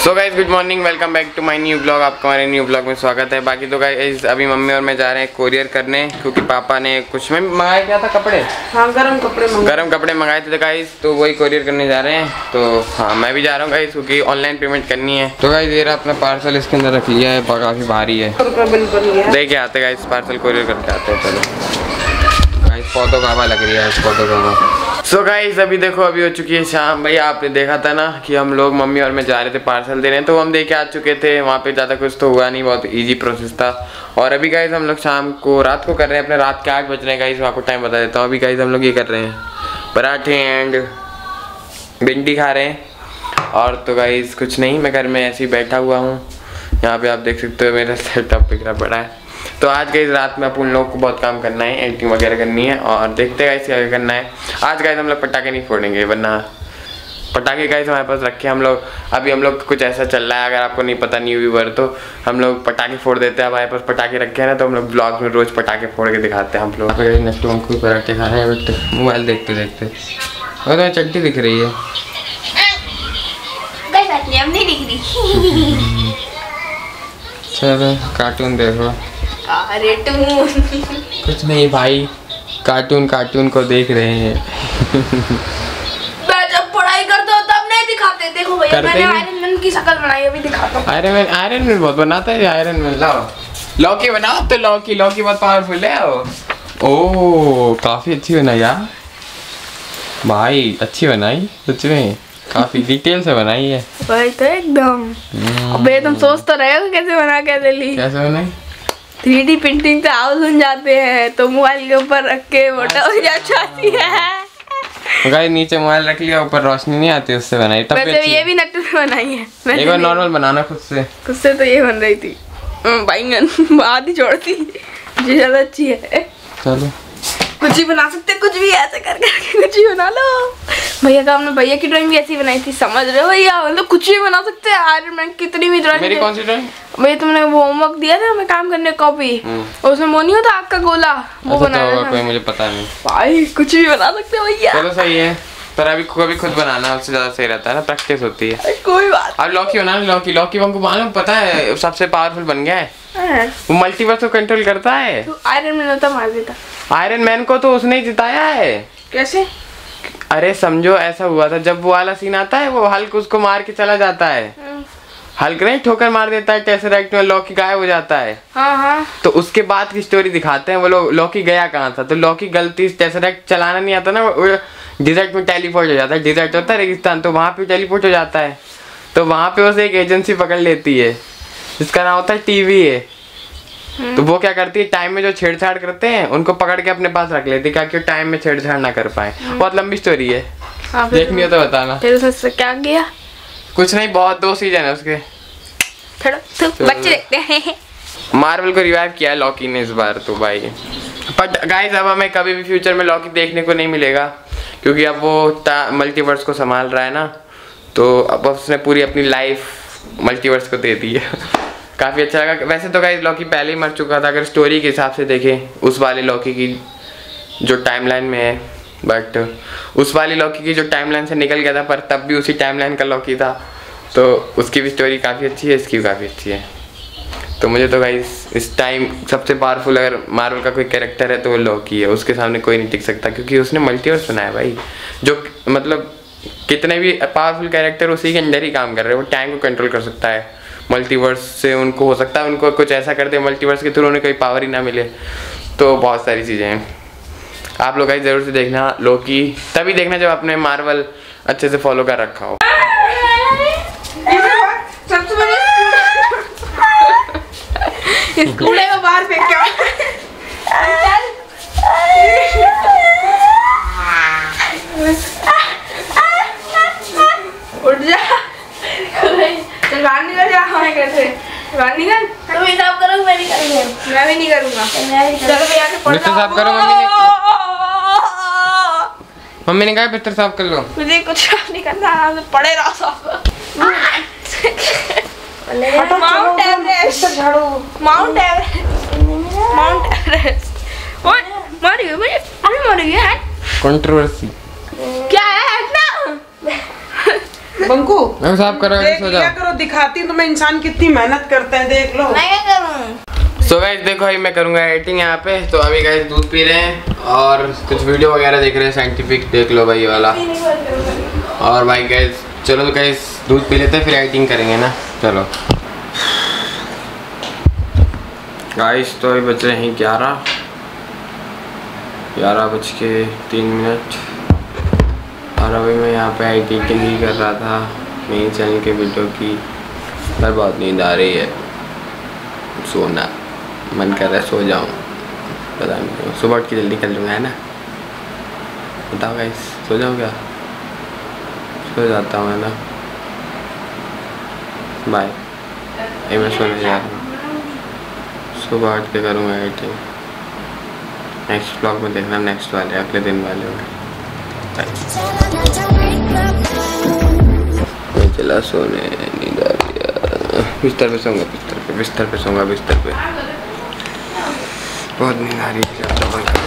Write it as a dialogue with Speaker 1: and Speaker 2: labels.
Speaker 1: So guys good morning welcome back to my new blog आपका हमारे new blog में स्वागत है। बाकी तो गाइज़ अभी मम्मी और मैं जा रहे हैं कोरियर करने क्योंकि पापा ने कुछ में मंगाया क्या था कपड़े?
Speaker 2: हाँ गरम कपड़े
Speaker 1: गर्म कपड़े मंगाए थे गाइज़ तो वही कोरियर करने जा रहे हैं। तो हाँ मैं भी जा रहा हूँ गाइज़ क्योंकि ऑनलाइन पेमेंट करनी है। तो गाइज़ ये अपना पार्सल इसके अंदर रख लिया है। काफ़ी भारी है।
Speaker 2: रुपये बिल बन गया।
Speaker 1: दे के आते गाइज़ पार्सल कोरियर करके आते हैं चलो। गाइज़ फ़ोटो काबा लग रही है इस फ़ोटो काबा सो गाइज़ अभी देखो, अभी हो चुकी है शाम। भाई आपने देखा था ना कि हम लोग मम्मी और मैं जा रहे थे पार्सल देने। तो हम दे के आ चुके थे, वहाँ पे ज़्यादा कुछ तो हुआ नहीं, बहुत इजी प्रोसेस था। और अभी गाइज़ हम लोग शाम को रात को कर रहे हैं, अपने रात के आठ बज रहे हैं गाइज़ मैं आपको टाइम बता देता हूँ। अभी गाइज़ हम लोग ये कर रहे हैं। पराठे एंड भिंडी खा रहे हैं। और तो गाइज़ कुछ नहीं, मैं घर में ऐसे ही बैठा हुआ हूँ। यहाँ पे आप देख सकते हो, मेरा सेटअप बिखरा पड़ा है। तो आज गई रात में अपन लोग को बहुत काम करना है एडिटिंग वगैरह करनी है और देखते हैं क्या करना है। आज गए हम लोग पटाखे नहीं फोड़ेंगे वरना पटाखे गाइस हमारे पास रखे हम लोग अभी हम लोग कुछ ऐसा चल रहा है अगर आपको नहीं पता न्यू व्यूवर तो हम लोग पटाखे फोड़ देते हैं। हमारे पास पटाखे रखे हैं ना तो हम लोग ब्लॉग में रोज पटाखे फोड़ के दिखाते हैं हम लोग नेक्स्ट को पराठे खा रहे हैं बट मोबाइल देखते देखते। और तो चट्टी दिख रही है।
Speaker 3: नहीं दिख रही।
Speaker 1: चलो कार्टून देखो। कुछ नहीं भाई कार्टून कार्टून को देख रहे हैं।
Speaker 3: मैं जब पढ़ाई करता हूँ तब नहीं दिखाते। देखो भैया मैंने आयरन मैन की शक्ल बनाई अभी दिखाता हूँ।
Speaker 1: आयरन मैन आयरन मैन बहुत बनाता है आयरन मैन लाओ। लौकी बनाओ तो लौकी लौकी बहुत पावरफुल है ओ काफ़ी अच्छी बनाई यार भाई अच्छी बनाई सच में। काफ़ी डिटेल से बनाई है।
Speaker 3: भाई तो एकदम। अबे तुम सोच तो रहे हो कैसे बना के दिल्ली
Speaker 1: कैसे बनाई?
Speaker 3: थ्री प्रिंटिंग तो आउट बन जाते हैं तो मोबाइल के ऊपर रख के फ़ोटो हो जाती है।
Speaker 1: गाइस नीचे मोबाइल रख लिया ऊपर रोशनी नहीं आती उससे बनाई। तब
Speaker 3: वैसे ये भी नट्टू से बनाई है।
Speaker 1: एक बार नॉर्मल बनाना खुद से।
Speaker 3: खुद से तो ये बन रही थी। हम्म, बैंगन आधी छोड़ती। ये ज़्यादा अच्छी है।
Speaker 1: चलो।
Speaker 3: कुछ भी बना सकते कुछ भी ऐसे कर करके कुछ भी बना लो। भैया का हमने भैया की ड्राइंग भी ऐसी बनाई थी समझ रहे हो भैया? मतलब कुछ भी बना सकते हैं आयरन मैन कितनी भी ड्राइंग मेरी
Speaker 1: कौन सी ड्राइंग
Speaker 3: भैया तुमने वो होमवर्क दिया था हमें काम करने कॉपी
Speaker 1: हम्म।
Speaker 3: उसमें वो नहीं होता आग का गोला? वो
Speaker 1: अच्छा तो
Speaker 3: बनाया
Speaker 1: होगा
Speaker 3: था।
Speaker 1: कोई मुझे पता नहीं।
Speaker 3: भाई कुछ भी बना सकते हो भैया।
Speaker 1: चलो सही है। पर अभी कभी खुद बनाना उससे ज़्यादा सही रहता है ना प्रैक्टिस होती है।
Speaker 3: कोई बात
Speaker 1: अब लॉकी बना लॉकी लॉकी हमको मालूम पता है सबसे पावरफुल बन गया है। वो मल्टीवर्स को कंट्रोल करता है।
Speaker 3: तो आयरन मैन होता मार देता।
Speaker 1: आयरन मैन को तो उसने जिताया है।
Speaker 3: कैसे?
Speaker 1: अरे समझो ऐसा हुआ था। जब वो वाला सीन आता है वो हल्क उसको मार के चला जाता है। हल्क नहीं ठोकर मार देता है टेसरेक्ट में लॉकी गायब हो जाता है।
Speaker 3: हाँ हाँ।
Speaker 1: तो उसके बाद की स्टोरी दिखाते हैं वो लोग लॉकी गया कहाँ था? तो लौकी गलती टेसरेक्ट चलाना नहीं आता ना वो डिजर्ट में टेलीपोर्ट हो जाता है। डिजर्ट होता है रेगिस्तान तो वहाँ पे टेलीपोर्ट हो जाता है। तो वहाँ पे उसे एक एजेंसी पकड़ लेती है। जिसका नाम होता है टीवी है तो वो क्या करती है टाइम में जो छेड़छाड़ करते हैं उनको पकड़ के अपने पास रख लेती है ताकि टाइम में छेड़छाड़ ना कर पाए। बहुत लंबी स्टोरी है।
Speaker 3: हाँ
Speaker 1: देखनी हो तो बताना।
Speaker 3: फिर उसने क्या किया?
Speaker 1: कुछ नहीं बहुत दो सीज़न है उसके।
Speaker 3: थोड़ा तो बच्चे देखते हैं।
Speaker 1: मार्वल को रिवाइव किया है लॉकी ने इस बार तो भाई। बट गाइस अब हमें कभी भी फ्यूचर में लॉकी देखने को नहीं मिलेगा क्योंकि अब वो मल्टीवर्स को संभाल रहा है ना तो अब उसने पूरी अपनी लाइफ मल्टीवर्स को दे दी है। काफ़ी अच्छा लगा। वैसे तो गाइस लॉकी पहले ही मर चुका था, अगर स्टोरी के हिसाब से देखें, उस वाले लॉकी की जो टाइमलाइन में है बट उस वाली लॉकी की जो टाइमलाइन से निकल गया था, पर तब भी उसी टाइमलाइन का लॉकी था तो उसकी भी स्टोरी काफ़ी अच्छी है, इसकी भी काफ़ी अच्छी है। तो मुझे तो भाई इस टाइम सबसे पावरफुल अगर मार्वल का कोई कैरेक्टर है तो वो लॉकी है। उसके सामने कोई नहीं टिक सकता, क्योंकि उसने मल्टीवर्स बनाया भाई। जो मतलब कितने भी पावरफुल कैरेक्टर उसी के अंदर ही काम कर रहे हैं, वो टाइम को कंट्रोल कर सकता है। मल्टीवर्स से उनको हो सकता है उनको कुछ ऐसा कर दे मल्टीवर्स के थ्रू उन्हें कोई पावर ही ना मिले। तो बहुत सारी चीज़ें हैं। आप लोग गाइस ज़रूर से देखना लोकी तभी देखना जब आपने मार्वल अच्छे से फॉलो कर रखा हो।
Speaker 3: इस कूड़े को बाहर फेंक के आओ। उठ जा चल बाहर निकल जा हमें कैसे बाहर निकल।
Speaker 2: तुम हिसाब करो मैं नहीं करूँगा।
Speaker 3: मैं भी नहीं करूँगा।
Speaker 2: मैं नहीं
Speaker 3: चलो भैया के पढ़
Speaker 1: साफ़ करो, मम्मी ने- मम्मी ने कहा बिस्तर साफ़ कर लो।
Speaker 3: मुझे कुछ काम नहीं करना है पड़े रहो साफ़ माउंट एवरेस्ट
Speaker 2: झाड़ू।
Speaker 3: माउंट एवरेस्ट माउंट एवरेस्ट मर गई अरे मर गई
Speaker 1: कंट्रोवर्सी
Speaker 3: क्या है हटना
Speaker 2: बंकू
Speaker 1: मैं साफ़ कर रहा
Speaker 2: देख
Speaker 1: सो
Speaker 2: लिया
Speaker 1: जाओ।
Speaker 2: करो दिखाती तो मैं इंसान कितनी मेहनत करते हैं देख लो।
Speaker 3: मैं क्या करूँ?
Speaker 1: सो गाइस देखो अभी मैं करूँगा एडिटिंग यहाँ पे। तो अभी गाइस दूध पी रहे हैं और कुछ वीडियो वगैरह देख रहे हैं साइंटिफिक देख लो भाई ये वाला। और भाई गाइस चलो तो गाइस दूध पी लेते हैं फिर एडिटिंग करेंगे ना। चलो। गाइस तो अभी बज रहे हैं ग्यारह। ग्यारह बज के तीन मिनट। और अभी मैं यहाँ पे एडिटिंग ही कर रहा था मेन चैनल के वीडियो की, पर बहुत नींद आ रही है। सोना, मन कर रहा है, सो जाऊँ। पता नहीं सुबह उठ के जल्दी कर लूँगा, है ना? बताओ गाइस सो जाऊँ क्या? सो जाता हूँ, है ना? बाय ये मैं सोने जा रहा हूँ। सुबह उठ के करूँगा एडिटिंग नेक्स्ट ब्लॉग में देखना नेक्स्ट वाले, अगले दिन वाले होंगे मैं चला सोने, नींद आ रही बिस्तर पे सोऊँगा, बिस्तर पे बिस्तर पे सोऊँगा, बिस्तर पे। बहुत नींद आ रही है